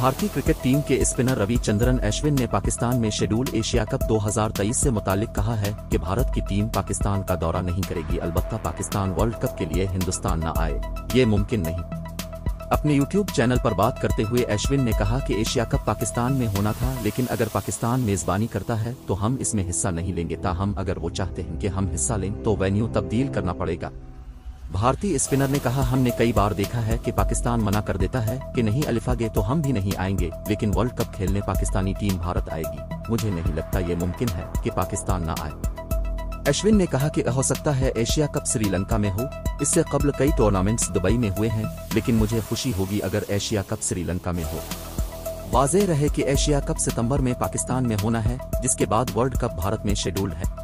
भारतीय cricket team के spinner Ravichandran Ashwin ने पाकिस्तान में शेड्यूल एशिया कप 2023 से मुतालिक कहा है कि भारत की टीम पाकिस्तान का दौरा नहीं करेगी, अलबत्ता पाकिस्तान वर्ल्ड कप के लिए हिंदुस्तान न आए। ये मुमकिन नहीं। अपने यूट्यूब चैनल पर बात करते हुए अश्विन ने कहा कि एशिया कप पाकिस्तान में होना था, लेकिन अगर पाकिस्तान मेजबानी करता है तो हम इसमें हिस्सा नहीं लेंगे। ताहम अगर वो चाहते हैं कि हम हिस्सा लें तो वेन्यू तब्दील करना पड़ेगा। भारतीय स्पिनर ने कहा, हमने कई बार देखा है कि पाकिस्तान मना कर देता है कि नहीं अलिफागे तो हम भी नहीं आएँगे, लेकिन वर्ल्ड कप खेलने पाकिस्तानी टीम भारत आएगी। मुझे नहीं लगता ये मुमकिन है कि पाकिस्तान न आए। अश्विन ने कहा कि हो सकता है एशिया कप श्रीलंका में हो। इससे कबल कई टूर्नामेंट्स दुबई में हुए हैं, लेकिन मुझे खुशी होगी अगर एशिया कप श्रीलंका में हो। वाजे रहे कि एशिया कप सितंबर में पाकिस्तान में होना है, जिसके बाद वर्ल्ड कप भारत में शेड्यूल्ड है।